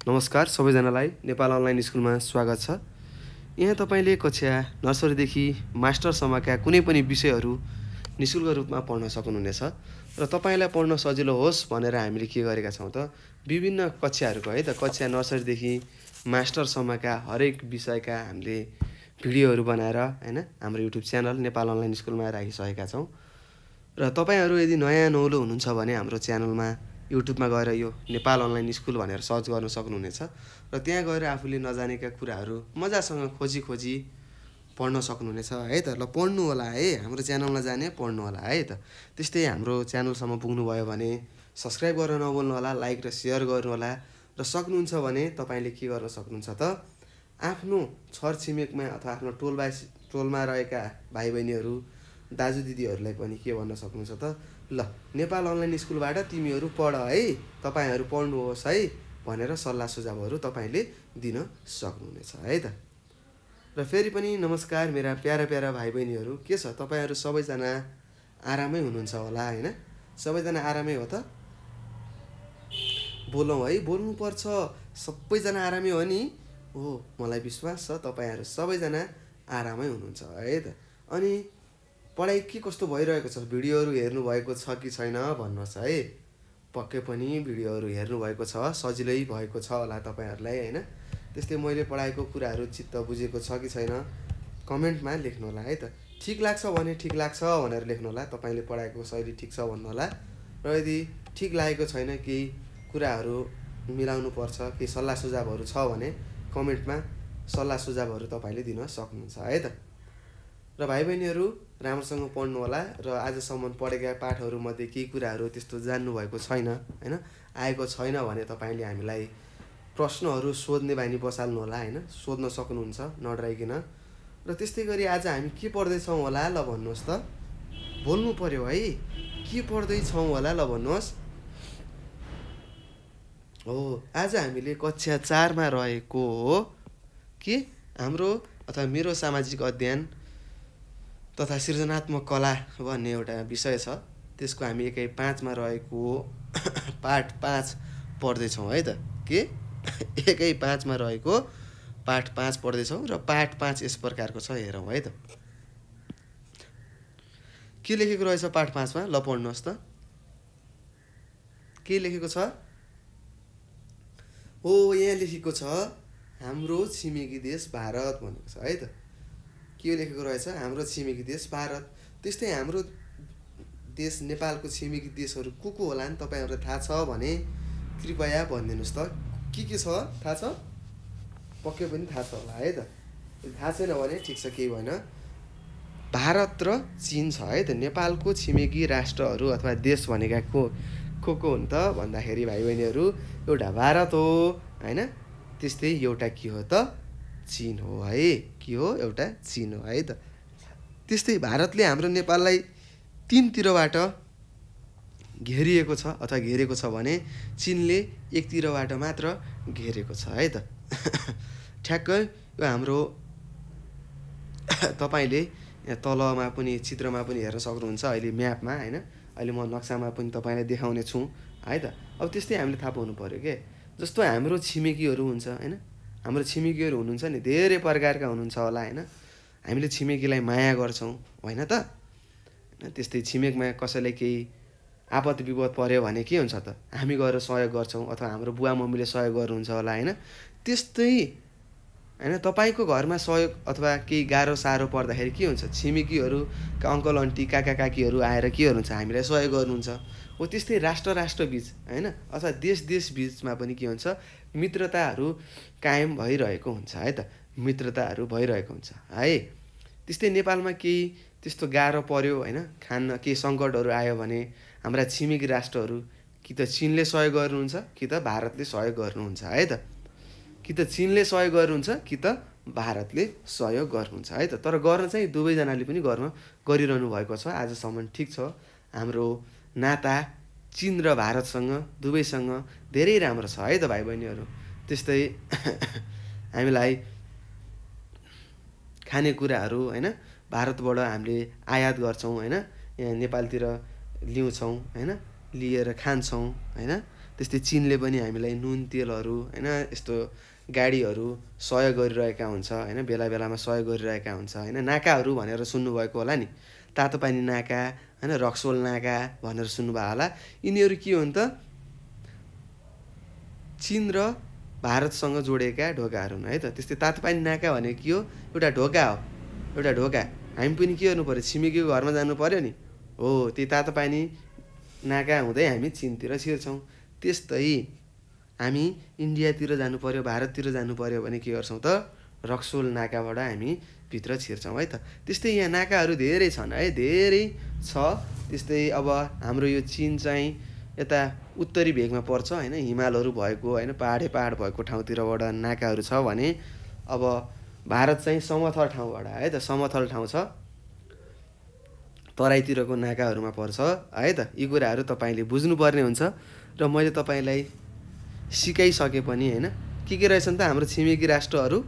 नमस्कार सबैजनालाई नेपाल अनलाइन स्कुलमा स्वागत छ। यहाँ तपाईँले कक्षा नर्सरीदेखि मास्टरसम्मका कुनै पनि विषयहरू निशुल्क रूपमा पढ्न सक्नुहुनेछ र तपाईँलाई पढ्न सजिलो होस् भनेर हामीले के गरेका छौँ त? विभिन्न कक्षाहरूको है त कक्षा नर्सरीदेखि मास्टरसम्मका हरेक विषयका हामीले भिडियोहरू बनाएर होइन हाम्रो युट्युब च्यानल नेपाल अनलाइन स्कुलमा राखिसकेका छौँ। र तपाईँहरू यदि नयाँ नौलो हुनुहुन्छ भने हाम्रो च्यानलमा युट्युबमा गएर यो नेपाल अनलाइन स्कुल भनेर सर्च गर्न सक्नुहुनेछ। र त्यहाँ गएर आफूले नजानेका कुराहरू मजासँग खोजी खोजी पढ्न सक्नुहुनेछ है त? ल पढ्नु होला है? हाम्रो च्यानलमा जाने पढ्नु होला है त? त्यस्तै हाम्रो च्यानलसम्म पुग्नुभयो भने सब्सक्राइब गर्न नभुल्नु होला लाइक र सेयर गर्नु होला। र सक्नुहुन्छ भने तपाईँले के गर्न सक्नुहुन्छ त? आफ्नो छरछिमेकमा अथवा आफ्नो टोलबा टोलमा रहेका भाइ बहिनीहरू दाजु दिदीहरूलाई पनि के भन्न सक्नुहुन्छ त? ल नेपाल अनलाइन स्कुलबाट तिमीहरू पढ है तपाईँहरू पढ्नुहोस् है भनेर सल्लाह सुझावहरू तपाईँले दिन सक्नुहुनेछ है त। र फेरि पनि नमस्कार मेरा प्यारा प्यारा भाइ बहिनीहरू के छ? तपाईँहरू सबैजना आरामै हुनुहुन्छ होला होइन? सबैजना आरामै हो त? बोलौँ है बोल्नुपर्छ। सबैजना आरामै हो नि? हो मलाई विश्वास छ तपाईँहरू सबैजना आरामै हुनुहुन्छ है त। अनि पढाइ के कस्तो भइरहेको छ? भिडियोहरू हेर्नुभएको छ कि छैन भन्नुहोस् है। पक्कै पनि भिडियोहरू हेर्नुभएको छ सजिलै भएको छ होला तपाईँहरूलाई होइन? त्यस्तै मैले पढाएको कुराहरू चित्त बुझेको छ कि छैन कमेन्टमा लेख्नु होला है त। ठिक लाग्छ भने ठिक लाग्छ भनेर लेख्नु होला तपाईँले पढाएको शैली ठिक छ भन्नु होला। र यदि ठिक लागेको छैन केही कुराहरू मिलाउनु पर्छ केही सल्लाह सुझावहरू छ भने कमेन्टमा सल्लाह सुझावहरू तपाईँले दिन सक्नुहुन्छ है त। र भाइ बहिनीहरू राम्रोसँग पढ्नु होला र आजसम्म पढेका पाठहरूमध्ये केही कुराहरू त्यस्तो जान्नुभएको छैन होइन? आएको छैन भने तपाईँले हामीलाई प्रश्नहरू सोध्ने बानी बसाल्नु होला होइन? सोध्न सक्नुहुन्छ नडराइकन। र त्यस्तै गरी आज हामी के पढ्दैछौँ होला ल भन्नुहोस् त। बोल्नु पऱ्यो है। के पढ्दैछौँ होला ल भन्नुहोस्। हो आज हामीले कक्षा चारमा रहेको हो। के? हाम्रो अथवा मेरो सामाजिक अध्ययन तथा सृजनात्मक कला भन्ने एउटा विषय छ। त्यसको हामी एकै पाँचमा रहेको पाठ पाँच पढ्दैछौँ है त? के? एकै पाँचमा रहेको पाठ पाँच पढ्दैछौँ र पाठ पाँच यस प्रकारको छ हेरौँ है त? के लेखेको रहेछ पाठ पाँचमा? ल पढ्नुहोस् त। के लेखेको छ? हो यहाँ लेखेको छ हाम्रो छिमेकी देश भारत भनेको छ है त? के लेखेको रहेछ? हाम्रो छिमेकी देश भारत। त्यस्तै हाम्रो देश नेपालको छिमेकी देशहरू को को होला नि तपाईँहरूलाई थाहा छ भने कृपया भनिदिनुहोस् त। के के छ? थाहा छ? पक्कै पनि थाहा छ होला है त। थाहा छैन भने ठिक छ केही भएन। भारत र चिन छ है त। नेपालको छिमेकी राष्ट्रहरू अथवा देश भनेका को को को हुन् त? भन्दाखेरि भाइ बहिनीहरू एउटा भारत हो होइन? त्यस्तै एउटा के हो त? चिन हो है? के हो? एउटा चिन हो है त? त्यस्तै भारतले हाम्रो नेपाललाई तिनतिरबाट घेरिएको छ अथवा घेरेको छ भने चिनले एकतिरबाट मात्र घेरेको छ है त? ठ्याक्कै यो हाम्रो तपाईँले तलमा पनि चित्रमा पनि हेर्न सक्नुहुन्छ अहिले म्यापमा होइन? अहिले म नक्सामा पनि तपाईँलाई देखाउने छु है त? अब त्यस्तै हामीले थाहा पाउनु पऱ्यो के? जस्तो हाम्रो छिमेकीहरू हुन्छ होइन? हाम्रो छिमेकीहरू हुनुहुन्छ नि धेरै प्रकारका हुनुहुन्छ होला होइन? हामीले छिमेकीलाई माया गर्छौँ होइन त? होइन त्यस्तै छिमेकमा कसैलाई केही आपद विपद पऱ्यो भने के हुन्छ त? हामी गएर सहयोग गर्छौँ अथवा हाम्रो बुवा मम्मीले सहयोग गर्नुहुन्छ होला होइन? त्यस्तै होइन तपाईँको घरमा सहयोग अथवा केही गाह्रो साह्रो पर्दाखेरि के हुन्छ? छिमेकीहरूका अङ्कल आन्टी काका काकीहरू आएर के गर्नुहुन्छ हामीलाई सहयोग गर्नुहुन्छ। हो त्यस्तै राष्ट्र राष्ट्र बिच होइन? अथवा देश देश बिचमा पनि के हुन्छ? मित्रताहरू कायम भइरहेको हुन्छ है त? मित्रताहरू भइरहेको हुन्छ है? त्यस्तै नेपालमा केही त्यस्तो गाह्रो पऱ्यो होइन? खान केही सङ्कटहरू आयो भने हाम्रा छिमेकी राष्ट्रहरू कि त चिनले सहयोग गर्नुहुन्छ कि त भारतले सहयोग गर्नुहुन्छ है त? कि त चिनले सहयोग गर्नुहुन्छ कि त भारतले सहयोग गर्नुहुन्छ है त? तर गर्न चाहिँ दुवैजनाले पनि गर्न गरिरहनु भएको छ। आजसम्म ठिक छ। हाम्रो नाता चिन र भारतसँग दुवैसँग धेरै राम्रो छ है त भाइ बहिनीहरू त्यस्तै हामीलाई खानेकुराहरू होइन? भारतबाट हामीले आयात गर्छौँ होइन? यहाँ नेपालतिर ल्याउँछौँ होइन? लिएर खान्छौँ होइन? त्यस्तै चिनले पनि हामीलाई नुन तेलहरू होइन? यस्तो गाडीहरू सहयोग गरिरहेका हुन्छ होइन? बेला बेलामा सहयोग गरिरहेका हुन्छ होइन? नाकाहरू भनेर सुन्नुभएको होला नि। तातो पानी नाका होइन? रक्सोल नाका भनेर सुन्नुभयो होला। यिनीहरू के हो त? चिन र भारतसँग जोडेका ढोकाहरू हुन् है त? त्यस्तै तातो पानी नाका भनेको के हो? एउटा ढोका हो। एउटा ढोका। हामी पनि के गर्नु पऱ्यो छिमेकीको घरमा जानु पऱ्यो नि? हो त्यही तातो पानी नाका हुँदै हामी चिनतिर छिर्छौँ। त्यस्तै हामी इन्डियातिर जानु पऱ्यो भारततिर जानु पऱ्यो भने के गर्छौँ त? रक्सोल नाकाबाट हामी भित्र छिर्छौँ है त। त्यस्तै यहाँ नाकाहरू धेरै छन् है धेरै छ। त्यस्तै अब हाम्रो यो चिन चाहिँ यता उत्तरी भेगमा पर्छ होइन हिमालहरू भएको होइन पाहाडे पाहाड भएको ठाउँतिरबाट नाकाहरू छ भने अब भारत चाहिँ समथल ठाउँबाट है त समथल ठाउँ छ। तराईतिरको नाकाहरूमा पर्छ है त। यी कुराहरू तपाईँले बुझ्नुपर्ने हुन्छ र मैले तपाईँलाई सिकाइसके पनि होइन। के के रहेछन् त? हाम्रो छिमेकी राष्ट्रहरू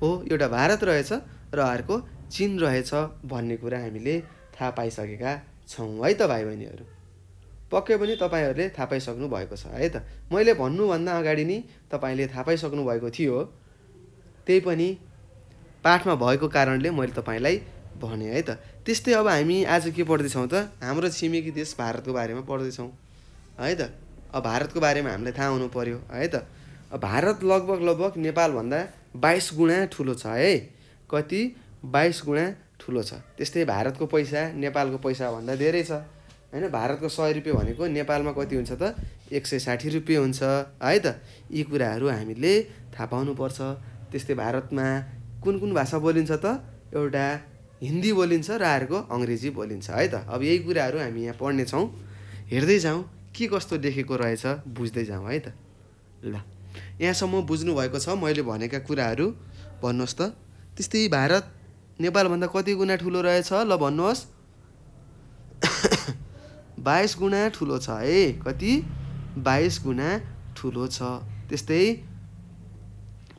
हो एउटा भारत रहेछ र अर्को चिन रहेछ भन्ने कुरा हामीले थाहा पाइसकेका छौँ है त भाइ बहिनीहरू पक्कै पनि तपाईँहरूले थाहा पाइसक्नु भएको छ है त? मैले भन्नुभन्दा अगाडि नै तपाईँले थाहा पाइसक्नु भएको थियो। त्यही पनि पाठमा भएको कारणले मैले तपाईँलाई भने है त? त्यस्तै अब हामी आज के पढ्दैछौँ त? हाम्रो छिमेकी देश भारतको बारेमा पढ्दैछौँ है त? अब भारतको बारेमा हामीलाई थाहा हुनु पऱ्यो है त? भारत लगभग लगभग नेपालभन्दा बाइस गुणा ठुलो छ है? कति? बाइस गुणा ठुलो छ। त्यस्तै भारतको पैसा नेपालको पैसाभन्दा धेरै छ। होइन? भारतको सय रुपियाँ भनेको नेपालमा कति हुन्छ त? एक सय साठी रुपियाँ हुन्छ है त? यी कुराहरू हामीले थाहा पाउनुपर्छ। त्यस्तै भारतमा कुन कुन भाषा बोलिन्छ त? एउटा हिन्दी बोलिन्छ र अर्को अङ्ग्रेजी बोलिन्छ है त? अब यही कुराहरू हामी यहाँ पढ्नेछौँ हेर्दै जाउँ। के कस्तो लेखेको रहेछ बुझ्दै जाउँ है त। ल यहाँसम्म बुझ्नुभएको छ मैले भनेका कुराहरू भन्नुहोस् त। त्यस्तै भारत नेपालभन्दा कति गुणा ठुलो रहेछ? ल भन्नुहोस्। बाइस गुणा ठुलो छ है कति? बाइस गुणा ठुलो छ। त्यस्तै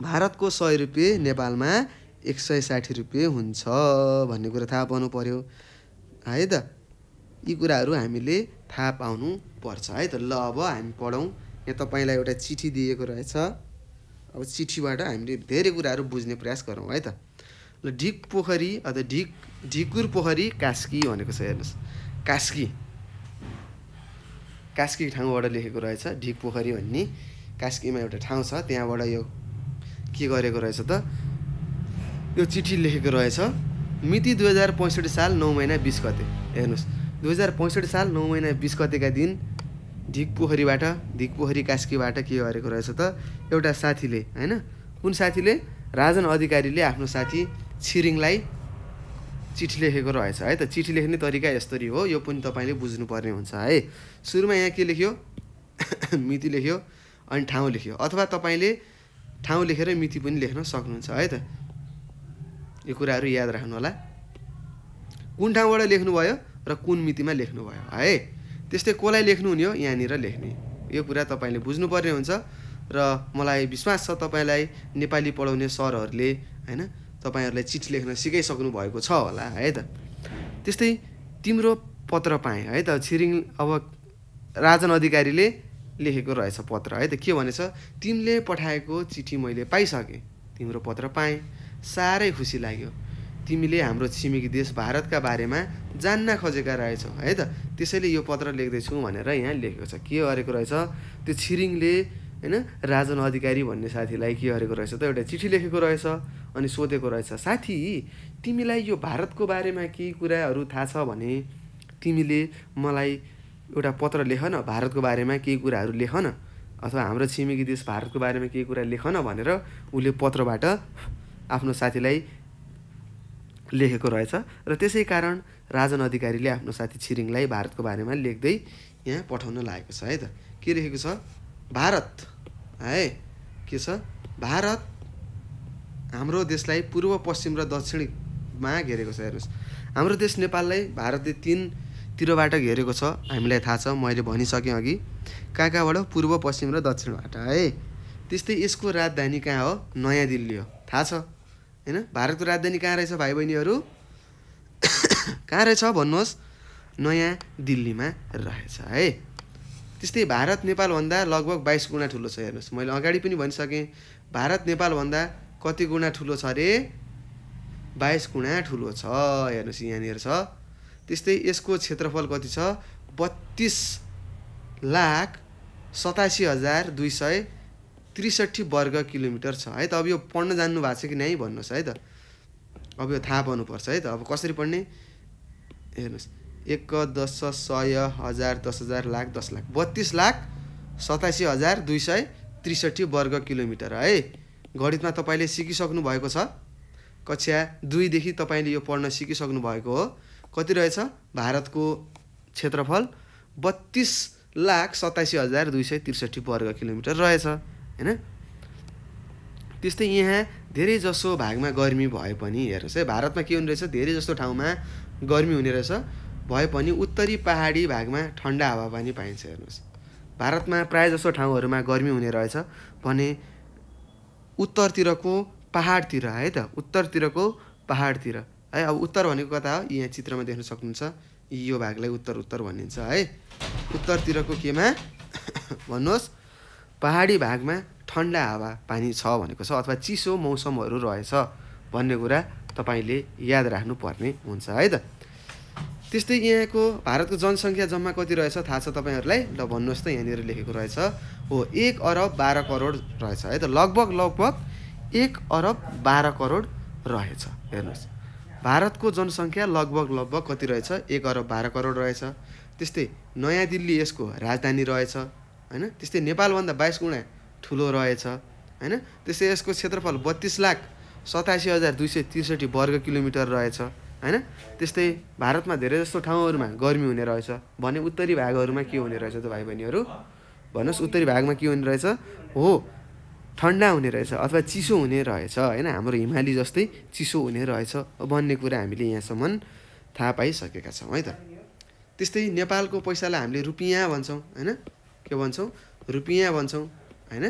भारतको सय रुपियाँ नेपालमा एक सय साठी रुपियाँ हुन्छ भन्ने कुरा थाहा पाउनु पऱ्यो है त? यी कुराहरू हामीले थाहा पाउनु पर्छ है त? ल अब हामी पढौँ। यहाँ तपाईँलाई एउटा चिठी दिएको रहेछ। अब चिठीबाट हामीले धेरै कुराहरू बुझ्ने प्रयास गरौँ है त? ल ढिक पोखरी अथवा ढिक ढिकुर पोखरी कास्की भनेको छ हेर्नुहोस्। कास्की। कास्की ठाउँबाट लेखेको रहेछ ढिक पोखरी भन्ने। कास्कीमा एउटा ठाउँ छ त्यहाँबाट यो के गरेको रहेछ त? यो चिठी लेखेको रहेछ मिति दुई हजार पैँसठी साल नौ महिना बिस गते। हेर्नुहोस्। दुई हजार पैँसठी साल नौ महिना बिस गतेका दिन ढिक पोखरीबाट ढिक पोखरी कास्कीबाट के गरेको रहेछ त? एउटा साथीले होइन? कुन साथीले? राजन अधिकारीले आफ्नो साथी छिरिङलाई चिठी लेखेको रहेछ है त? चिठी लेख्ने तरिका यस्तरी हो यो पनि तपाईँले बुझ्नुपर्ने हुन्छ है? सुरुमा यहाँ के लेख्यो? मिति लेख्यो अनि ठाउँ लेख्यो। अथवा तपाईँले ठाउँ लेखेर मिति पनि लेख्न सक्नुहुन्छ है त? यो कुराहरू याद राख्नु होला कुन ठाउँबाट लेख्नुभयो? र कुन मितिमा लेख्नुभयो? है? त्यस्तै कसलाई लेख्नुहुने हो? यहाँनिर लेख्ने। यो कुरा तपाईँले बुझ्नुपर्ने हुन्छ र मलाई विश्वास छ तपाईँलाई नेपाली पढाउने सरहरूले होइन तपाईँहरूलाई चिठी लेख्न सिकाइसक्नु भएको छ होला है त? त्यस्तै तिम्रो पत्र पाएँ है त? छिरिङ अब राजन अधिकारीले लेखेको रहेछ पत्र है त? के भनेछ? तिमीले पठाएको चिठी मैले पाइसकेँ। तिम्रो पत्र पाएँ। साह्रै खुसी लाग्यो। तिमीले हाम्रो छिमेकी देश भारतका बारेमा जान्न खोजेका रहेछौ है त? त्यसैले यो पत्र लेख्दैछु भनेर यहाँ लेखेको छ। के गरेको रहेछ? त्यो छिरिङले होइन राजन अधिकारी भन्ने साथीलाई के गरेको रहेछ त? एउटा चिठी लेखेको रहेछ अनि सोधेको रहेछ साथी तिमीलाई यो भारतको बारेमा केही कुराहरू थाहा छ भने तिमीले मलाई एउटा पत्र लेख न भारतको बारेमा केही कुराहरू लेख न अथवा हाम्रो छिमेकी देश भारतको बारेमा केही कुरा लेख न भनेर उसले पत्रबाट आफ्नो साथीलाई लेखेको रहेछ। र त्यसै कारण राजन अधिकारीले आफ्नो साथी छिरिङलाई भारतको बारेमा लेख्दै यहाँ पठाउन लागेको छ है त। के लेखेको छ? भारत है? के छ? भारत हाम्रो देशलाई पूर्व पश्चिम र दक्षिणमा घेरेको छ हेर्नुहोस्। हाम्रो देश नेपाललाई भारतले तिनतिरबाट घेरेको छ। हामीलाई थाहा छ मैले भनिसकेँ अघि। कहाँ कहाँबाट पूर्व पश्चिम र दक्षिणबाट है? त्यस्तै यसको राजधानी कहाँ हो? नयाँ दिल्ली हो। थाहा छ? होइन? भारतको राजधानी कहाँ रहेछ भाइ बहिनीहरू कहाँ रहेछ भन्नुहोस्? नयाँ दिल्लीमा रहेछ है? त्यस्तै भारत नेपालभन्दा लगभग बाइस गुणा ठुलो छ हेर्नुहोस्। मैले अगाडि पनि भनिसकेँ भारत नेपालभन्दा कति गुणा ठुलो छ अरे बाइस गुणा ठुलो छ हेर्नुहोस् यहाँनिर छ। त्यस्तै यसको क्षेत्रफल कति छ? बत्तिस लाख सतासी हजार दुई सय त्रिसठी वर्ग किलोमिटर छ। है त अब यो पढ्न जान्नु भएको छ कि नै भन्नुहोस् है त। अब यो थाहा पाउनुपर्छ है त। अब कसरी पढ्ने? हेर्नुहोस्। एक दस सय हजार दस हजार लाख दस लाख। बत्तिस लाख सतासी हजार दुई सय त्रिसठी वर्ग किलोमिटर है। गणितमा तपाईँले सिकिसक्नु भएको छ। कक्षा दुईदेखि तपाईँले यो पढ्न सिकिसक्नु भएको हो। कति रहेछ? भारतको क्षेत्रफल बत्तिस लाख सतासी हजार दुई सय त्रिसठी वर्ग किलोमिटर रहेछ। होइन? त्यस्तै यहाँ धेरै जसो भागमा गर्मी भए पनि हेर्नुहोस् है भारतमा के हुने रहेछ? धेरै जस्तो ठाउँमा गर्मी हुने रहेछ। भए पनि उत्तरी पहाडी भागमा ठन्डा हावापानी पाइन्छ हेर्नुहोस्। भारतमा प्रायः जसो ठाउँहरूमा गर्मी हुने रहेछ भने उत्तरतिरको पहाडतिर है त उत्तरतिरको पहाडतिर। है अब उत्तर भनेको कता हो? यहाँ चित्रमा देख्न सक्नुहुन्छ। यो भागलाई उत्तर उत्तर भनिन्छ है। उत्तरतिरको केमा? भन्नुहोस्। पहाडी भागमा ठन्डा हावा पानी छ भनेको छ अथवा चिसो मौसमहरू रहेछ भन्ने कुरा तपाईँले याद राख्नुपर्ने हुन्छ है त? त्यस्तै यहाँको भारतको जनसङ्ख्या जम्मा कति रहेछ थाहा छ तपाईँहरूलाई? ल भन्नुहोस् त यहाँनिर लेखेको रहेछ हो एक अरब बाह्र करोड रहेछ है त? लगभग लगभग एक अरब बाह्र करोड रहेछ हेर्नुहोस्। भारतको जनसङ्ख्या लगभग लगभग कति रहेछ? एक अरब बाह्र करोड रहेछ। त्यस्तै नयाँ दिल्ली यसको राजधानी रहेछ। होइन? त्यस्तै नेपालभन्दा बाइस गुणा ठुलो रहेछ होइन? त्यस्तै यसको क्षेत्रफल बत्तिस लाख सतासी हजार दुई सय त्रिसठी वर्ग किलोमिटर रहेछ होइन? त्यस्तै भारतमा धेरै जस्तो ठाउँहरूमा गर्मी हुने रहेछ भने उत्तरी भागहरूमा के हुने रहेछ त भाइ बहिनीहरू भन्नुहोस् उत्तरी भागमा के हुने रहेछ? हो ठन्डा हुने रहेछ अथवा चिसो हुने रहेछ होइन? हाम्रो हिमाली जस्तै चिसो हुने रहेछ भन्ने कुरा हामीले यहाँसम्म थाहा पाइसकेका छौँ है त? त्यस्तै नेपालको पैसालाई हामीले रुपियाँ भन्छौँ होइन? के भन्छौँ? रुपियाँ भन्छौँ होइन?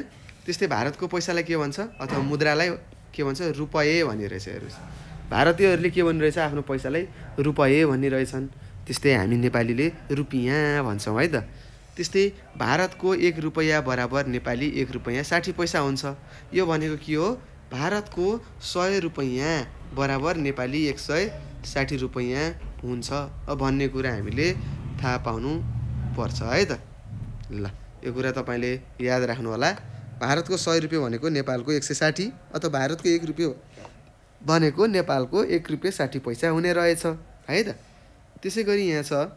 त्यस्तै भारतको पैसालाई के भन्छ? अथवा मुद्रालाई के भन्छ? रुपये भन्ने रहेछ हेर्नुहोस्। भारतीयहरूले के भन्ने रहेछ? आफ्नो पैसालाई रुपये भन्ने रहेछन्। त्यस्तै हामी नेपालीले रुपियाँ भन्छौँ है त। त्यस्तै भारतको एक रुपियाँ बराबर नेपाली एक रुपियाँ साठी पैसा हुन्छ। यो भनेको के हो? भारतको सय रुपियाँ बराबर नेपाली एक सय साठी रुपियाँ हुन्छ। भन्ने कुरा हामीले थाहा पाउनु पर्छ है त। ल यो कुरा तपाईँले याद राख्नु होला भारतको सय रुपियाँ भनेको नेपालको एक सय साठी अथवा भारतको एक रुपियाँ भनेको नेपालको एक रुपियाँ साठी पैसा हुने रहेछ है त? त्यसै गरी यहाँ छ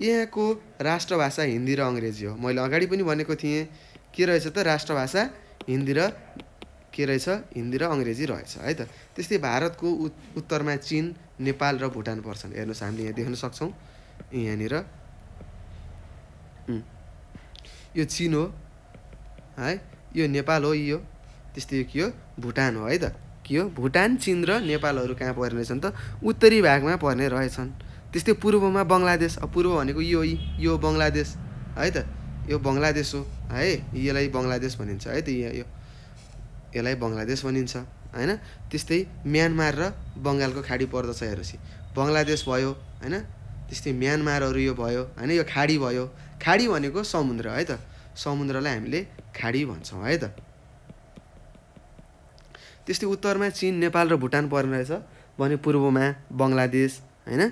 यहाँको राष्ट्रभाषा हिन्दी र अङ्ग्रेजी हो। मैले अगाडि पनि भनेको थिएँ के रहेछ त राष्ट्रभाषा हिन्दी र के रहेछ? हिन्दी र अङ्ग्रेजी रहेछ है त? त्यस्तै भारतको उत्तरमा चिन नेपाल र भुटान पर्छन्। हेर्नुहोस् हामीले यहाँ देख्न सक्छौँ। यहाँनिर यो चिन हो है? यो नेपाल हो यो त्यस्तै यो के हो? भुटान हो है त? के हो? भुटान चिन र नेपालहरू कहाँ पर्ने रहेछन् त? उत्तरी भागमा पर्ने रहेछन्। त्यस्तै पूर्वमा बङ्गलादेश अब पूर्व भनेको यो यो बङ्गलादेश है त? यो बङ्गलादेश हो है? यसलाई बङ्गलादेश भनिन्छ है त? यो यसलाई बङ्गलादेश भनिन्छ होइन? त्यस्तै म्यानमार र बङ्गालको खाडी पर्दछ हेर्नुहोस् बङ्गलादेश भयो होइन? त्यस्तै म्यानमारहरू यो भयो होइन? यो खाडी भयो खाडी भनेको समुद्र है त? समुद्रलाई हामीले खाडी भन्छौँ है त? त्यस्तै उत्तरमा चिन नेपाल र भुटान पर्ने रहेछ। भने पूर्वमा बङ्गलादेश होइन?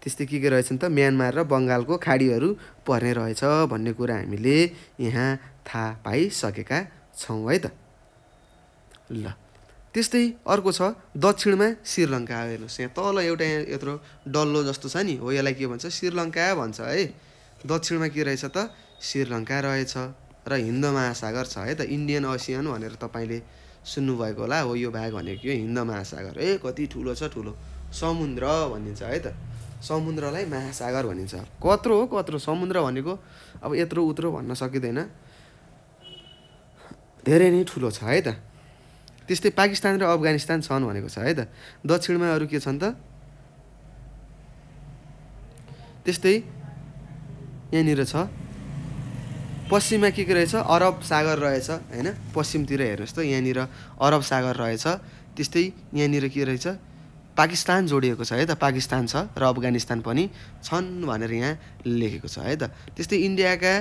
त्यस्तै के के रहेछन् त? म्यानमार र बङ्गालको खाडीहरू पर्ने रहेछ भन्ने कुरा हामीले यहाँ थाहा पाइसकेका छौँ है त? ल त्यस्तै अर्को छ दक्षिणमा श्रीलङ्का। हेर्नुहोस् यहाँ तल एउटा यहाँ यत्रो डल्लो जस्तो छ नि हो यसलाई के भन्छ? श्रीलङ्का भन्छ है? दक्षिणमा के रहेछ त? श्रीलङ्का रहेछ र हिन्द महासागर छ है त? इन्डियन ओसियन भनेर तपाईँले सुन्नुभएको होला हो यो भाग भनेको यो हिन्द महासागर। ए कति ठुलो छ ठुलो। समुद्र भनिन्छ है त? समुद्रलाई महासागर भनिन्छ। कत्रो हो कत्रो। समुद्र भनेको अब यत्रो उत्रो भन्न सकिँदैन। धेरै नै ठुलो छ है त? त्यस्तै पाकिस्तान र अफगानिस्तान छन् भनेको छ है त? दक्षिणमा अरू के छन् त? त्यस्तै यहाँनिर छ। पश्चिममा के के रहेछ? अरब सागर रहेछ होइन? पश्चिमतिर हेर्नुहोस् त यहाँनिर अरब सागर रहेछ त्यस्तै यहाँनिर के रहेछ? पाकिस्तान जोडिएको छ है त? पाकिस्तान छ र अफगानिस्तान पनि छन् भनेर यहाँ लेखेको छ है त? त्यस्तै इन्डियाका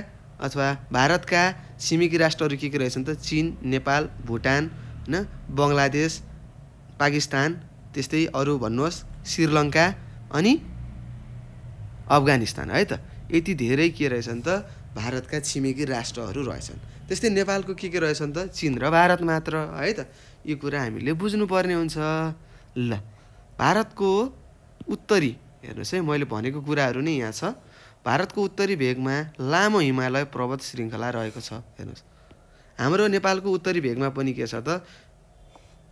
अथवा भारतका छिमेकी राष्ट्रहरू के के रहेछन् त? चिन नेपाल भुटान होइन बङ्गलादेश पाकिस्तान त्यस्तै अरू भन्नुहोस् श्रीलङ्का अनि अफगानिस्तान है त? यति धेरै के रहेछन् त? भारतका छिमेकी राष्ट्रहरू रहेछन्। त्यस्तै नेपालको के के रहेछन् त? चिन र भारत मात्र है त? यो कुरा हामीले बुझ्नुपर्ने हुन्छ। ल भारतको उत्तरी हेर्नुहोस् है मैले भनेको कुराहरू नै यहाँ छ। भारतको उत्तरी भेगमा लामो हिमालय पर्वत श्रृङ्खला रहेको छ हेर्नुहोस्। हाम्रो नेपालको उत्तरी भेगमा पनि के छ त?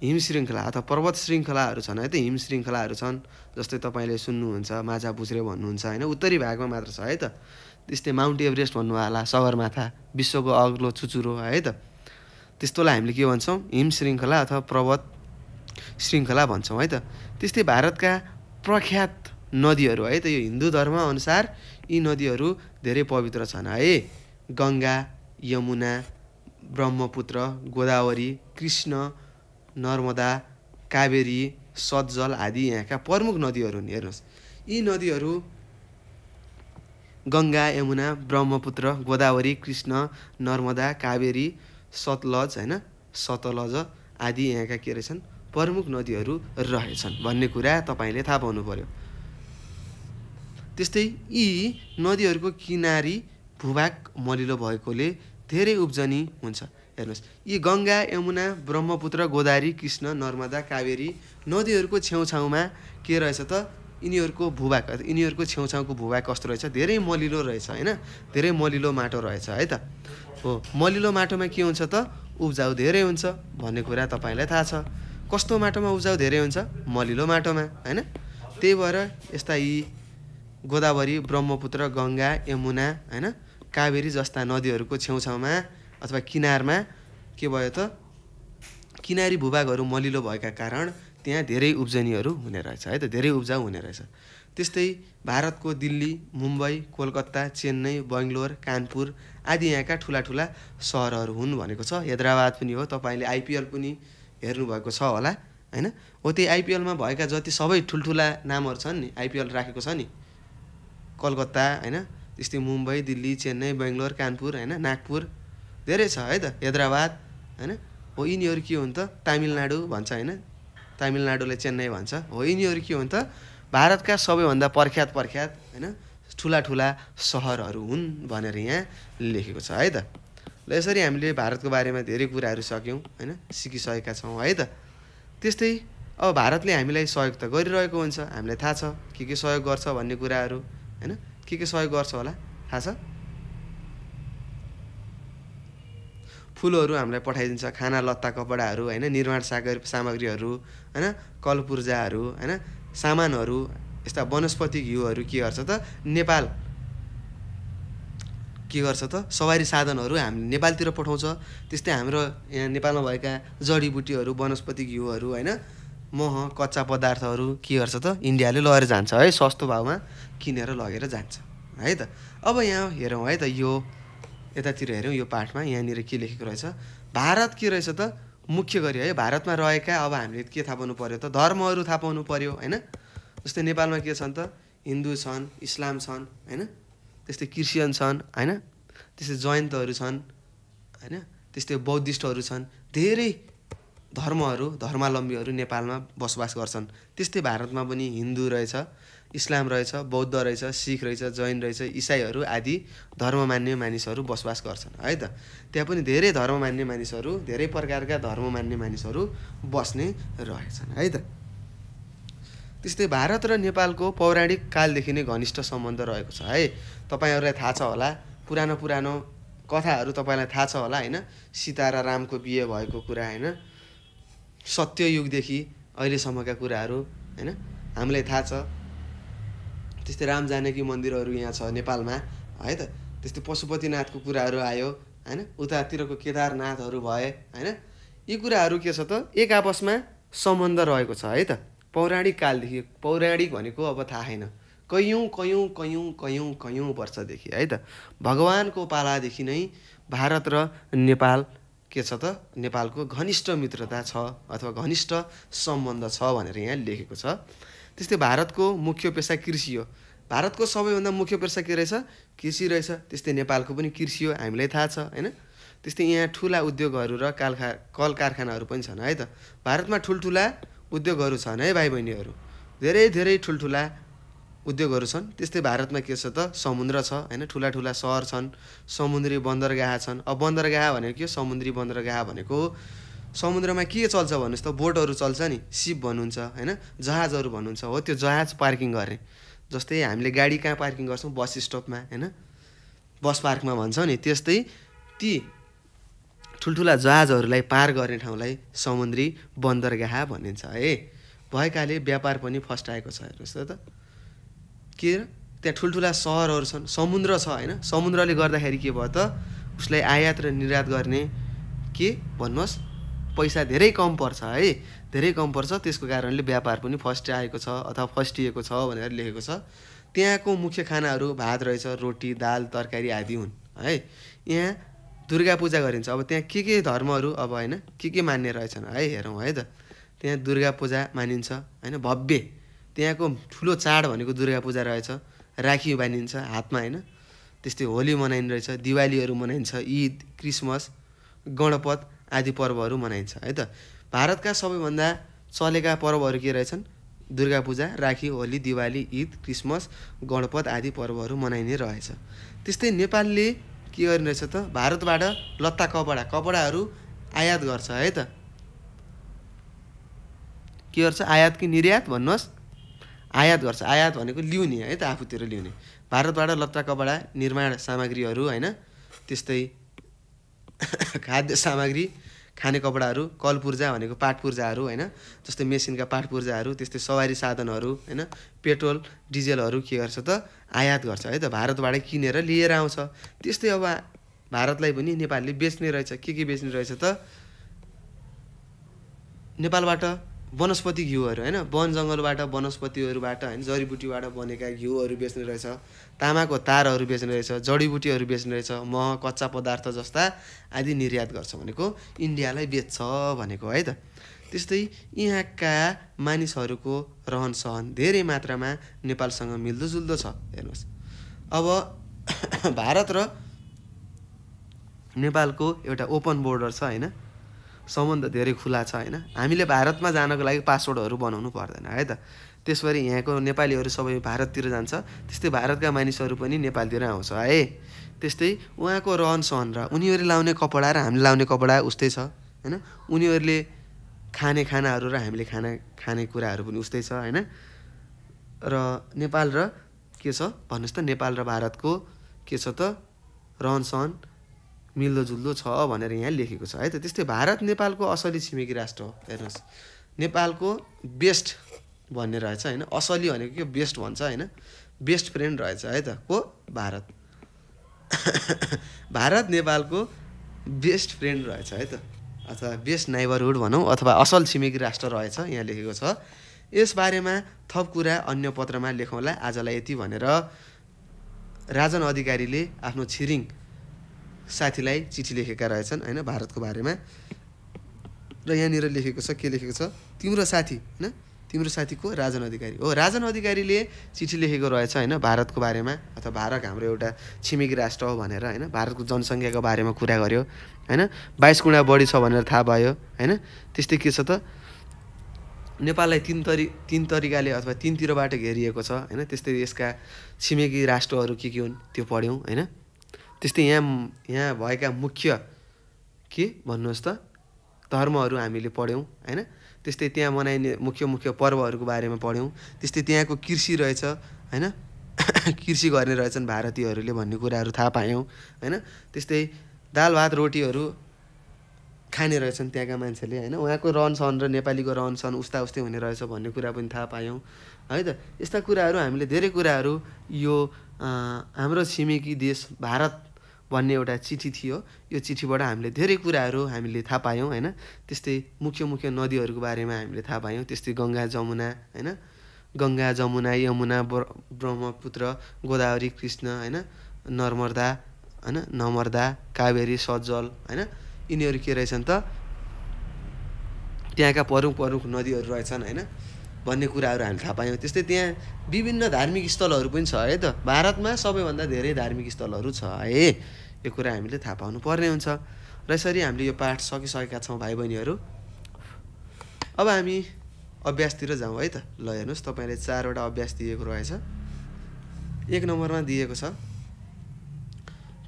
हिम श्रृङ्खला अथवा पर्वत श्रृङ्खलाहरू छन् है त हिम श्रृङ्खलाहरू छन् जस्तै तपाईँले सुन्नुहुन्छ माझा पुछ्रे भन्नुहुन्छ होइन उत्तरी भागमा मात्र छ है त। त्यस्तै माउन्ट एभरेस्ट भन्नु होला सगरमाथा विश्वको अग्लो चुचुरो है त। त्यस्तोलाई हामीले के भन्छौँ? हिम श्रृङ्खला अथवा पर्वत श्रृङ्खला भन्छौँ है त। त्यस्तै भारतका प्रख्यात नदीहरू है त यो हिन्दू धर्म अनुसार यी नदीहरू धेरै पवित्र छन् है। गङ्गा यमुना ब्रह्मपुत्र गोदावरी कृष्ण नर्मदा कावेरी सतजल आदि यहाँका प्रमुख नदीहरू हुन्। हेर्नुहोस्। यी नदीहरू गङ्गा यमुना ब्रह्मपुत्र गोदावरी कृष्ण नर्मदा कावेरी सतलज होइन? सतलज आदि यहाँका के रहेछन्? प्रमुख नदीहरू रहेछन् भन्ने कुरा तपाईँले थाहा पाउनु पर्यो त्यस्तै यी नदीहरूको किनारी भूभाग मलिलो भएकोले धेरै उब्जनी हुन्छ। हेर्नुहोस्। यी गङ्गा यमुना ब्रह्मपुत्र गोदावरी कृष्ण नर्मदा कावेरी नदीहरूको छेउछाउमा के रहेछ त? यिनीहरूको भूभाग यिनीहरूको छेउछाउको भूभाग कस्तो रहेछ? धेरै मलिलो रहेछ होइन? धेरै मलिलो माटो रहेछ है त? हो मलिलो माटोमा के हुन्छ त? उब्जाउ धेरै हुन्छ भन्ने कुरा तपाईँलाई थाहा छ। कस्तो माटोमा उब्जाउ धेरै हुन्छ? मलिलो माटोमा होइन? त्यही भएर यस्ता यी गोदावरी ब्रह्मपुत्र गङ्गा यमुना होइन? कावेरी जस्ता नदीहरूको छेउछाउमा अथवा किनारमा के भयो त? किनारी भूभागहरू मलिलो भएका कारण त्यहाँ धेरै उब्जनीहरू हुने रहेछ है त? धेरै उब्जाउ हुने रहेछ। त्यस्तै भारतको दिल्ली मुम्बई कोलकाता चेन्नई बेङ्गलोर कानपुर आदि यहाँका ठुला ठुला सहरहरू हुन् भनेको छ। हैदराबाद पनि हो तपाईँले आइपिएल पनि हेर्नुभएको छ होला होइन? हो त्यही आइपिएलमा भएका जति सबै ठुल्ठुला नामहरू छन् नि आइपिएल राखेको छ नि कलकत्ता होइन? त्यस्तै मुम्बई दिल्ली चेन्नई बेङ्गलोर कानपुर होइन? नागपुर धेरै छ है त हैदराबाद होइन? हो यिनीहरू के हुन् त? तामिलनाडु भन्छ होइन? तामिलनाडुले चेन्नई भन्छ। हो यिनीहरू के हुन् त? भारतका सबैभन्दा प्रख्यात प्रख्यात होइन? ठुला ठुला सहरहरू हुन् भनेर यहाँ लेखेको छ है त? ल यसरी हामीले भारतको बारेमा धेरै कुराहरू सक्यौँ होइन? सिकिसकेका छौँ है त? त्यस्तै अब भारतले हामीलाई सहयोग त गरिरहेको हुन्छ। हामीलाई थाहा छ के के सहयोग गर्छ भन्ने कुराहरू होइन? के के सहयोग गर्छ होला? थाहा छ? फुलहरू हामीलाई पठाइदिन्छ खाना लत्ता कपडाहरू होइन निर्माण सागर सामग्रीहरू होइन कलपुर्जाहरू होइन सामानहरू यस्ता वनस्पति घिउहरू के गर्छ त नेपाल के गर्छ त सवारी साधनहरू हामीले नेपालतिर पठाउँछ। त्यस्तै हाम्रो यहाँ नेपालमा भएका जडीबुटीहरू वनस्पति घिउहरू होइन मह कच्चा पदार्थहरू के गर्छ त इन्डियाले लगेर जान्छ है सस्तो भाउमा किनेर लगेर जान्छ है त। अब यहाँ हेरौँ है त यो यतातिर हेऱ्यौँ यो पाठमा यहाँनिर के लेखेको रहेछ? भारत के रहेछ त? मुख्य गरी है भारतमा रहेका अब हामीले के थाहा पाउनु पऱ्यो त? धर्महरू थाहा पाउनु पऱ्यो होइन? जस्तै नेपालमा के छन् त? हिन्दू छन् इस्लाम छन् होइन? त्यस्तै क्रिस्चियन छन् होइन? त्यस्तै जयन्तहरू छन् होइन? त्यस्तै बौद्धिस्टहरू छन् धेरै धर्महरू धर्मावलम्बीहरू नेपालमा बसोबास गर्छन्। त्यस्तै भारतमा पनि हिन्दू रहेछ। इस्लाम रहेछ बौद्ध रहेछ सिख रहेछ जैन रहेछ इसाईहरू आदि धर्म मान्ने मानिसहरू बसोबास गर्छन् है त? त्यहाँ पनि धेरै धर्म मान्ने मानिसहरू धेरै प्रकारका धर्म मान्ने मानिसहरू बस्ने रहेछन् है त? त्यस्तै भारत र नेपालको पौराणिक कालदेखि नै घनिष्ठ सम्बन्ध रहेको छ है? तपाईँहरूलाई थाहा छ होला पुरानो पुरानो कथाहरू तपाईँलाई थाहा छ होला होइन? सीता र रामको बिहे भएको कुरा होइन? सत्ययुगदेखि अहिलेसम्मका कुराहरू होइन? हामीलाई थाहा छ त्यस्तै राम जानकी मन्दिरहरू यहाँ छ नेपालमा है त? त्यस्तै पशुपतिनाथको कुराहरू आयो होइन? उतातिरको केदारनाथहरू भए होइन? यी कुराहरू के छ त? एक आपसमा सम्बन्ध रहेको छ है त? पौराणिक कालदेखि पौराणिक भनेको अब थाहा छैन। कैयौँ कैयौँ कैयौँ कैयौँ कैयौँ वर्षदेखि है त? भगवान्को पालादेखि नै भारत र नेपाल के छ त? नेपालको घनिष्ठ मित्रता छ अथवा घनिष्ठ सम्बन्ध छ भनेर यहाँ लेखेको छ। त्यस्तै भारतको मुख्य पेसा कृषि हो। भारतको सबैभन्दा मुख्य पेसा के रहेछ? कृषि रहेछ। त्यस्तै नेपालको पनि कृषि हो हामीलाई थाहा छ होइन? त्यस्तै यहाँ ठुला उद्योगहरू र कालखा कल कारखानाहरू पनि छन् है त? भारतमा ठुल्ठुला उद्योगहरू छन् है भाइ बहिनीहरू धेरै धेरै ठुल्ठुला उद्योगहरू छन्। त्यस्तै भारतमा के छ त? समुद्र छ होइन? ठुला ठुला सहर छन् समुद्री बन्दरगाह छन्। अब बन्दरगाह भनेको के समुद्री बन्दरगाह भनेको समुद्रमा के चल्छ भन्नुहोस् त? बोटहरू चल्छ नि। सिप भन्नुहुन्छ होइन? जहाजहरू भन्नुहुन्छ। हो त्यो जहाज पार्किङ गर्ने जस्तै हामीले गाडी कहाँ पार्किङ गर्छौँ? बस स्टपमा होइन? बस पार्कमा भन्छौँ नि। त्यस्तै ती ठुल्ठुला जहाजहरूलाई पार गर्ने ठाउँलाई समुद्री बन्दरगाह भनिन्छ है? भएकाले व्यापार पनि फस्टाएको छ हेर्नुहोस् त। के त्यहाँ ठुल्ठुला सहरहरू छन्। समुद्र छ होइन? समुद्रले गर्दाखेरि के भयो त? उसलाई आयात र निर्यात गर्ने के? भन्नुहोस्। पैसा धेरै कम पर्छ है। धेरै कम पर्छ। त्यसको कारणले व्यापार पनि फस्ट्याएको छ अथवा फस्टिएको छ भनेर लेखेको छ। त्यहाँको मुख्य खानाहरू भात रहेछ रोटी दाल तरकारी आदि हुन् है। यहाँ दुर्गा पूजा गरिन्छ। अब त्यहाँ के के धर्महरू अब होइन के के मान्ने रहेछन् है हेरौँ है त। त्यहाँ दुर्गा पूजा मानिन्छ होइन भव्य। त्यहाँको ठुलो चाड भनेको दुर्गा पूजा रहेछ। राखी बानिन्छ हातमा होइन। त्यस्तै होली मनाइने रहेछ दिवालीहरू मनाइन्छ ईद क्रिसमस गणपत आदि पर्वहरू मनाइन्छ है त? भारतका सबैभन्दा चलेका पर्वहरू के रहेछन्? दुर्गा पूजा राखी होली दिवाली ईद क्रिसमस गणपत आदि पर्वहरू मनाइने रहेछ। त्यस्तै नेपालले के गर्ने रहेछ त? भारतबाट लत्ता कपडा कपडाहरू आयात गर्छ है त? के गर्छ? आयात कि निर्यात भन्नुहोस्? आयात गर्छ। आयात भनेको ल्याउने है त? आफूतिर ल्याउने भारतबाट लत्ता कपडा निर्माण सामग्रीहरू होइन? त्यस्तै खाद्य सामग्री खाने कपडाहरू कल पूर्जा भनेको पाठ पूर्जाहरू होइन? जस्तै मेसिनका पाठ पूर्जाहरू त्यस्तै सवारी साधनहरू होइन? पेट्रोल डिजेलहरू के गर्छ त? आयात गर्छ है त? भारतबाट किनेर लिएर आउँछ। त्यस्तै अब भारतलाई पनि नेपालले बेच्ने रहेछ। के के बेच्ने रहेछ त? नेपालबाट वनस्पति घिउहरू होइन? वन जङ्गलबाट वनस्पतिहरूबाट होइन? जडीबुटीबाट बनेका घिउहरू बेच्ने रहेछ तामाको तारहरू बेच्ने रहेछ जडीबुटीहरू बेच्ने रहेछ मह कच्चा पदार्थ जस्ता आदि निर्यात गर्छ भनेको इन्डियालाई बेच्छ भनेको है त? त्यस्तै यहाँका मानिसहरूको रहन सहन धेरै मात्रामा नेपालसँग मिल्दोजुल्दो छ। हेर्नुहोस्। अब भारत र नेपालको एउटा ओपन बोर्डर छ होइन? सम्बन्ध धेरै खुला छ होइन? हामीले भारतमा जानको लागि पासपोर्टहरू बनाउनु पर्दैन है त? त्यसरी यहाँको नेपालीहरू सबै भारततिर जान्छ त्यस्तै भारतका मानिसहरू पनि नेपालतिर आउँछ है? त्यस्तै उहाँको रहन सहन र उनीहरूले लाउने कपडा र हामीले लाउने कपडा उस्तै छ होइन? उनीहरूले खाने खानाहरू र हामीले खाना खाने कुराहरू पनि उस्तै छ होइन? र नेपाल र के छ? भन्नुहोस् त नेपाल र भारतको के छ त रहन सहन? मिल्दोजुल्दो छ भनेर यहाँ लेखेको छ है त। त्यस्तै भारत नेपालको असली छिमेकी राष्ट्र हो हेर्नुहोस्। नेपालको बेस्ट भन्ने रहेछ होइन? असली भनेको के बेस्ट भन्छ होइन? बेस्ट फ्रेन्ड रहेछ है त को? भारत। भारत नेपालको बेस्ट फ्रेन्ड रहेछ है त। अथवा बेस्ट नाइबरहुड भनौँ अथवा असल छिमेकी राष्ट्र रहेछ यहाँ लेखेको छ। यसबारेमा थप कुरा अन्य पत्रमा लेखौँला। आजलाई यति भनेर राजन अधिकारीले आफ्नो छिरिङ साथीलाई चिठी लेखेका रहेछन् होइन भारतको बारेमा। र यहाँनिर लेखेको छ के लेखेको छ? तिम्रो साथी होइन? तिम्रो साथीको राजन अधिकारी। हो राजन अधिकारीले चिठी लेखेको रहेछ होइन भारतको बारेमा अथवा भारत हाम्रो एउटा छिमेकी राष्ट्र हो भनेर होइन? भारतको जनसङ्ख्याको बारेमा कुरा गर्यो होइन? बाइस गुणा बढी छ भनेर थाहा भयो होइन? त्यस्तै के छ त? नेपाललाई तिन तरि तिन तरिकाले अथवा तिनतिरबाट घेरिएको छ होइन? त्यस्तै यसका छिमेकी राष्ट्रहरू के के हुन् त्यो पढ्यौँ होइन? त्यस्तै यहाँ यहाँ भएका मुख्य के भन्नुहोस् त? धर्महरू हामीले पढ्यौँ होइन? त्यस्तै त्यहाँ मनाइने मुख्य मुख्य पर्वहरूको बारेमा पढ्यौँ। त्यस्तै त्यहाँको कृषि रहेछ होइन? कृषि गर्ने रहेछन् भारतीयहरूले भन्ने कुराहरू थाहा पायौँ होइन? त्यस्तै दाल भात रोटीहरू खाने रहेछन् त्यहाँका मान्छेले होइन? उहाँको रहन सहन र नेपालीको रहन सहन उस्ता उस्तै हुने रहेछ भन्ने कुरा पनि थाहा पायौँ है त? यस्ता कुराहरू हामीले धेरै कुराहरू यो हाम्रो छिमेकी देश भारत भन्ने एउटा चिठी थियो। यो चिठीबाट हामीले धेरै कुराहरू हामीले थाहा पायौँ होइन? त्यस्तै मुख्य मुख्य नदीहरूको बारेमा हामीले थाहा पायौँ त्यस्तै गङ्गा जमुना होइन? गङ्गा जमुना यमुना ब्रह्मपुत्र गोदावरी कृष्ण होइन? नर्मदा होइन? नर्मदा कावेरी सज्जल होइन? यिनीहरू के रहेछन् त? त्यहाँका प्रमुख प्रमुख नदीहरू रहेछन् होइन? भन्ने कुराहरू हामीले थाहा पायौँ। त्यस्तै त्यहाँ विभिन्न धार्मिक स्थलहरू पनि छ है त। भारतमा सबैभन्दा धेरै धार्मिक स्थलहरू छ है। यो कुरा हामीले थाहा पाउनु पर्ने हुन्छ। र यसरी हामीले यो पाठ सकिसकेका छौँ भाइ बहिनीहरू अब हामी अभ्यासतिर जाउँ है त। ल हेर्नुहोस् तपाईँले चारवटा अभ्यास दिएको रहेछ। एक नम्बरमा दिएको छ।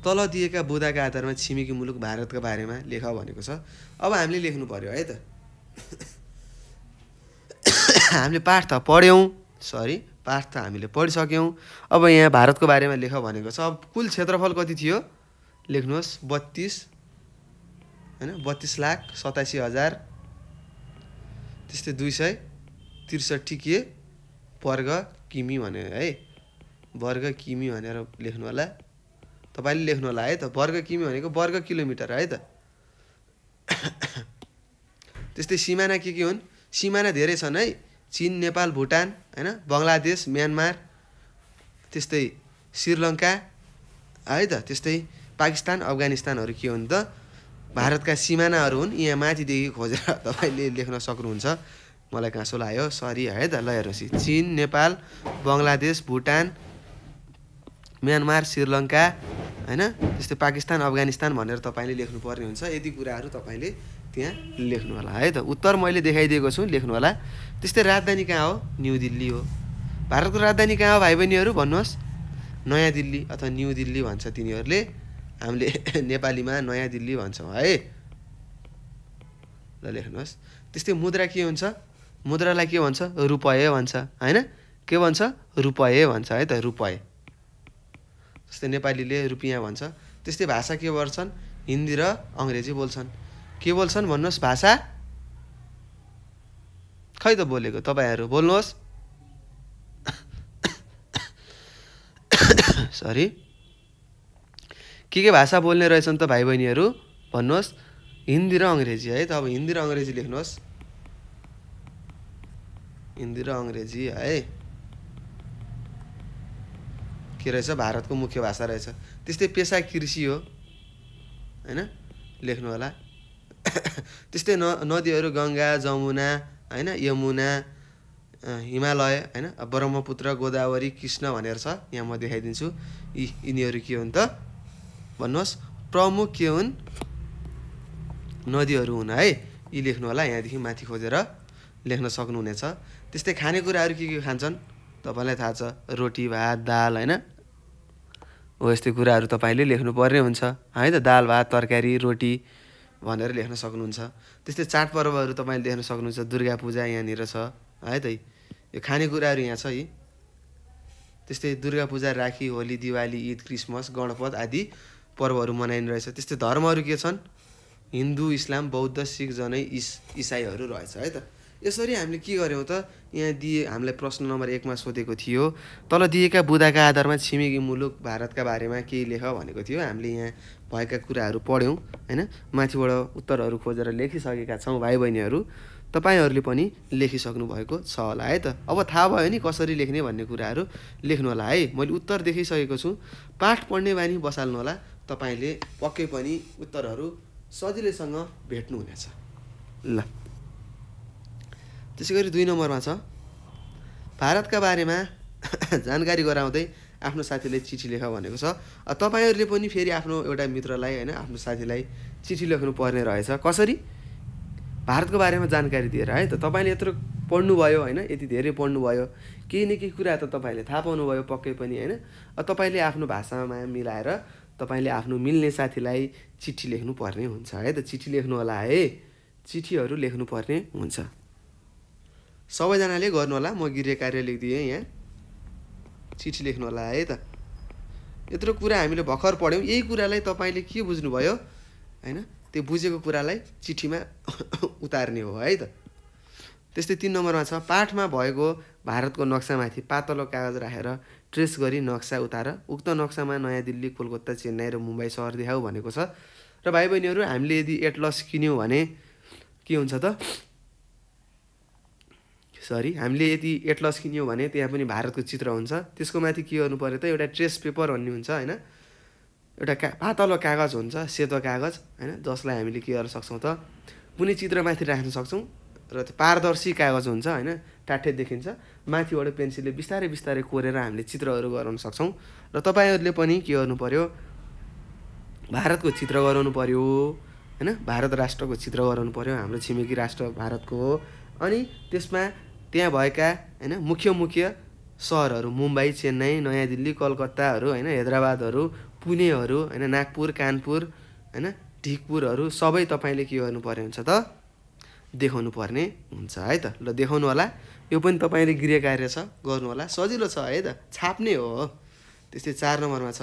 तल दिएका बुदाका आधारमा छिमेकी मुलुक भारतका बारेमा लेख भनेको छ। अब हामीले लेख्नु पर्यो है त। हामीले पाठ त पढ्यौँ सरी पाठ त हामीले पढिसक्यौँ। अब यहाँ भारतको बारेमा लेख भनेको छ। अब कुल क्षेत्रफल कति थियो? लेख्नुहोस् बत्तिस होइन बत्तिस लाख सतासी हजार त्यस्तै दुई सय त्रिसठी के? वर्ग किमी भने है। वर्ग किमी भनेर लेख्नु होला। तपाईँले लेख्नु होला है त। वर्ग किमी भनेको वर्ग किलोमिटर है त। त्यस्तै सिमाना के के हुन्? सिमाना धेरै छन् है। चिन नेपाल भुटान होइन? बङ्गलादेश म्यानमार त्यस्तै श्रीलङ्का है त? त्यस्तै पाकिस्तान अफगानिस्तानहरू के हुन् त? भारतका सिमानाहरू हुन्। यहाँ माथिदेखि खोजेर तपाईँले लेख्न सक्नुहुन्छ। मलाई काँसो लाग्यो? सरी है त? ल हेर्नुहोस् चिन नेपाल बङ्गलादेश भुटान म्यानमार श्रीलङ्का होइन? त्यस्तै पाकिस्तान अफगानिस्तान भनेर तपाईँले लेख्नुपर्ने हुन्छ। यति कुराहरू तपाईँले त्यहाँ लेख्नु होला है त? उत्तर मैले देखाइदिएको छु लेख्नु होला त्यस्तै राजधानी कहाँ हो? न्यु दिल्ली हो। भारतको राजधानी कहाँ हो भाइ बहिनीहरू भन्नुहोस्। नयाँ दिल्ली अथवा न्यु दिल्ली भन्छ तिनीहरूले। हामीले नेपालीमा नयाँ दिल्ली भन्छौँ है। ल लेख्नुहोस्। त्यस्तै मुद्रा के हुन्छ? मुद्रालाई के भन्छ? रुपये भन्छ होइन? के भन्छ? रुपये भन्छ है त रुपये। जस्तै नेपालीले रुपियाँ भन्छ। त्यस्तै भाषा के गर्छन् हिन्दी र अङ्ग्रेजी बोल्छन्। के बोल्छन् भन्नुहोस्? भाषा खै त बोलेको? तपाईँहरू बोल्नुहोस्। सरी के के भाषा बोल्ने रहेछन् त भाइ बहिनीहरू भन्नुहोस्। हिन्दी र अङ्ग्रेजी है त अब हिन्दी र अङ्ग्रेजी लेख्नुहोस्। हिन्दी र अङ्ग्रेजी है। के रहेछ? भारतको मुख्य भाषा रहेछ। त्यस्तै पेसा कृषि हो। होइन? लेख्नु होला। त्यस्तै न नदीहरू गङ्गा जमुना होइन यमुना हिमालय होइन ब्रह्मपुत्र गोदावरी कृष्ण भनेर छ यहाँ म देखाइदिन्छु। यी यिनीहरू के हुन् त? भन्नुहोस् प्रमुख के हुन्? नदीहरू हुन् है? यी लेख्नु होला यहाँदेखि माथि खोजेर लेख्न सक्नुहुनेछ। त्यस्तै खानेकुराहरू के के खान्छन्? तपाईँलाई थाहा छ रोटी भात दाल होइन? हो यस्तै कुराहरू तपाईँले लेख्नुपर्ने हुन्छ। है त दाल भात तरकारी रोटी भनेर लेख्न सक्नुहुन्छ। त्यस्तै चाडपर्वहरू तपाईँले देख्न सक्नुहुन्छ। दुर्गा पूजा यहाँनिर छ है त? यो खानेकुराहरू यहाँ छ यी। त्यस्तै दुर्गा पूजा राखी होली दिवाली ईद क्रिसमस गणपत आदि पर्वहरू मनाइने रहेछ। त्यस्तै धर्महरू के छन्? हिन्दू इस्लाम बौद्ध सिख जनै इस इसाईहरू रहेछ है त? यसरी हामीले के गर्यौँ त? यहाँ दिए हामीलाई प्रश्न नम्बर एकमा सोधेको थियो तल दिएका बुदाका आधारमा छिमेकी मुलुक भारतका बारेमा केही लेख? भनेको थियो। हामीले यहाँ भएका कुराहरू पढ्यौँ होइन? माथिबाट उत्तरहरू खोजेर लेखिसकेका छौँ भाइ बहिनीहरू तपाईँहरूले पनि लेखिसक्नु भएको छ होला है त? अब थाहा भयो नि कसरी लेख्ने भन्ने कुराहरू। लेख्नु होला है? मैले उत्तर देखिसकेको छु। पाठ पढ्ने बानी बसाल्नु होला। तपाईँले पक्कै पनि उत्तरहरू सजिलैसँग भेट्नुहुनेछ। ल। त्यसै गरी दुई नम्बरमा छ। भारतका बारेमा जानकारी गराउँदै आफ्नो साथीलाई चिठी लेख भनेको छ। तपाईँहरूले पनि फेरि आफ्नो एउटा मित्रलाई होइन आफ्नो साथीलाई चिठी लेख्नु पर्ने रहेछ। कसरी? भारतको बारेमा जानकारी दिएर है त। तपाईँले यत्रो पढ्नुभयो होइन यति धेरै पढ्नुभयो। केही न केही कुरा त तपाईँले थाहा पाउनुभयो पक्कै पनि होइन। तपाईँले आफ्नो भाषामा मिलाएर तपाईँले आफ्नो मिल्ने साथीलाई चिठी लेख्नु पर्ने हुन्छ है त। चिठी लेख्नु होला है। चिठीहरू लेख्नु पर्ने हुन्छ। सबैजनाले गर्नु होला म गृह कार्य लेखिदिएँ यहाँ। चिठी लेख्नु होला है त। यत्रो कुरा हामीले भर्खर पढ्यौँ। यही कुरालाई तपाईँले के बुझ्नुभयो? होइन त्यो बुझेको कुरालाई चिठीमा उतार्ने हो है त। त्यस्तै तिन नम्बरमा छ पाठमा भएको भारतको नक्सामाथि पातलो कागज राखेर ट्रेस गरी नक्सा उतार। उक्त नक्सामा नयाँ दिल्ली कोलकाता चेन्नाई र मुम्बई सहर देखाऊ भनेको छ। र भाइ बहिनीहरू हामीले यदि एटलस किन्यौँ भने के हुन्छ त? सरी हामीले यदि एटलस किन्यौँ भने त्यहाँ पनि भारतको चित्र हुन्छ। त्यसको माथि के गर्नु पऱ्यो त एउटा ट्रेस पेपर भन्ने हुन्छ होइन? एउटा का पातलो कागज हुन्छ सेतो कागज होइन? जसलाई हामीले के गर्न सक्छौँ त? कुनै चित्र माथि राख्न सक्छौँ र त्यो पारदर्शी कागज हुन्छ होइन? टाठे देखिन्छ। माथिबाट पेन्सिलले बिस्तारै बिस्तारै कोरेर हामीले चित्रहरू गराउन सक्छौँ। र तपाईँहरूले पनि के गर्नु पऱ्यो भारतको चित्र गराउनु पऱ्यो होइन? भारत राष्ट्रको चित्र गराउनु पऱ्यो हाम्रो छिमेकी राष्ट्र भारतको हो। अनि त्यसमा त्यहाँ भएका होइन मुख्य मुख्य सहरहरू मुम्बई चेन्नई नयाँ दिल्ली कलकत्ताहरू होइन हैदराबादहरू पुणेहरू होइन नागपुर कानपुर होइन ढिकपुरहरू सबै तपाईँले के गर्नु पर्ने हुन्छ त? देखाउनु पर्ने हुन्छ है त? ल देखाउनु होला। यो पनि तपाईँले गृह कार्य छ गर्नु होला। सजिलो छ है त? छाप्ने हो त्यस्तै चार नम्बरमा छ।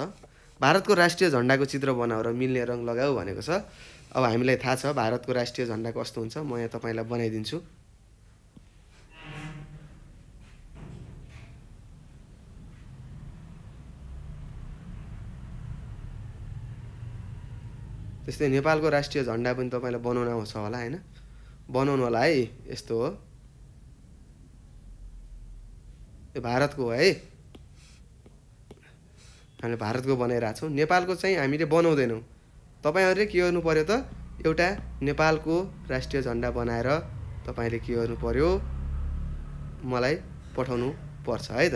भारतको राष्ट्रिय झन्डाको चित्र बनाऊ र मिल्ने रङ लगाऊ भनेको छ। अब हामीलाई थाहा छ भारतको राष्ट्रिय झन्डा कस्तो हुन्छ म यहाँ तपाईँलाई बनाइदिन्छु। त्यस्तै नेपालको राष्ट्रिय झन्डा पनि तपाईँलाई बनाउन आउँछ होला होइन? बनाउनु होला है यस्तो हो। यो भारतको हो है। हामीले भारतको बनाइरहेको छौँ। नेपालको चाहिँ हामीले बनाउँदैनौँ। तपाईँहरूले के गर्नु पऱ्यो त एउटा नेपालको राष्ट्रिय झन्डा बनाएर तपाईँले के गर्नु पऱ्यो मलाई पठाउनु पर्छ है त?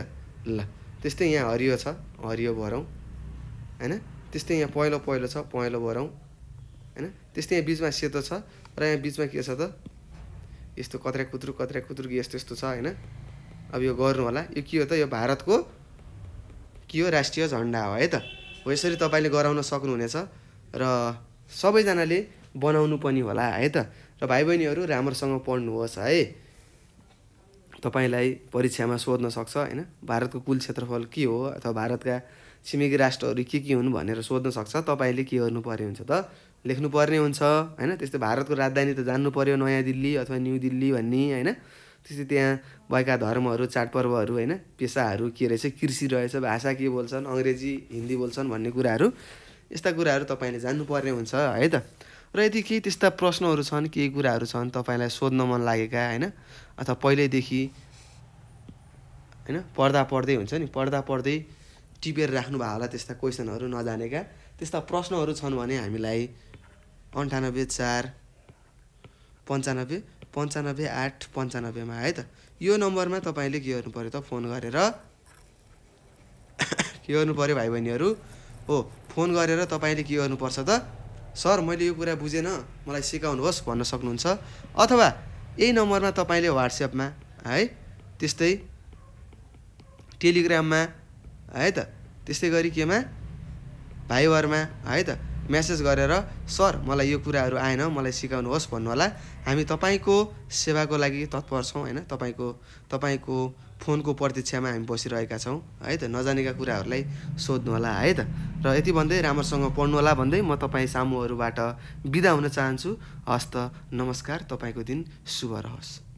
ल त्यस्तै यहाँ हरियो छ हरियो भरौँ होइन? त्यस्तै यहाँ पहेँलो पहेँलो छ पहेँलो भरौँ। त्यस्तै यहाँ बिचमा सेतो छ र यहाँ बिचमा के छ त? यस्तो कत्रा कुत्रु कत्रा कुत्रु यस्तो यस्तो छ होइन? अब यो गर्नु होला। यो के हो त? यो भारतको के हो? राष्ट्रिय झन्डा हो है त? हो यसरी तपाईँले गराउन सक्नुहुनेछ र सबैजनाले बनाउनु पनि होला है त? र भाइ बहिनीहरू राम्रोसँग पढ्नुहोस् है। तपाईँलाई परीक्षामा सोध्न सक्छ होइन? भारतको कुल क्षेत्रफल के हो? अथवा भारतका छिमेकी राष्ट्रहरू के के हुन् भनेर सोध्न सक्छ। तपाईँले के गर्नु पर्ने हुन्छ त? लेख्नु पर्ने हुन्छ होइन? त्यस्तै भारतको राजधानी त जान्नु पऱ्यो नयाँ दिल्ली अथवा न्यु दिल्ली भन्ने होइन? त्यस्तै त्यहाँ भएका धर्महरू चाडपर्वहरू होइन? पेसाहरू के रहेछ? कृषि रहेछ भाषा के बोल्छन्? अङ्ग्रेजी हिन्दी बोल्छन् भन्ने कुराहरू। यस्ता कुराहरू तपाईँले जान्नुपर्ने हुन्छ है त? र यदि केही त्यस्ता प्रश्नहरू छन् केही कुराहरू छन् तपाईँलाई सोध्न मन लागेका होइन? अथवा पहिल्यैदेखि होइन? पढ्दा पढ्दै हुन्छ नि पढ्दा पढ्दै टिपेर राख्नुभयो होला त्यस्ता क्वेसनहरू नजानेका। त्यस्ता प्रश्नहरू छन् भने हामीलाई अन्ठानब्बे चार पन्चानब्बे पन्चानब्बे आठ पन्चानब्बेमा है त? यो नम्बरमा तपाईँले के गर्नु पऱ्यो त फोन गरेर के गर्नु पऱ्यो भाइ बहिनीहरू हो फोन गरेर तपाईँले के गर्नुपर्छ त? सर मैले यो कुरा बुझेन मलाई सिकाउनुहोस् भन्न सक्नुहुन्छ। अथवा यही नम्बरमा तपाईँले वाट्सएपमा है त्यस्तै टेलिग्राममा है त? त्यस्तै गरी केमा? भाइबरमा है त? म्यासेज गरेर सर मलाई यो कुराहरू आएन मलाई सिकाउनुहोस् भन्नु होला हामी तपाईँको सेवाको लागि तत्पर छौँ होइन? तपाईँको तपाईँको फोनको प्रतीक्षामा हामी बसिरहेका छौँ है त? नजानेका कुराहरूलाई सोध्नु होला है त? र यति भन्दै राम्रोसँग पढ्नु होला भन्दै म तपाईँ सामुहरूबाट बिदा हुन चाहन्छु। हस्त नमस्कार तपाईँको दिन शुभ रहोस्।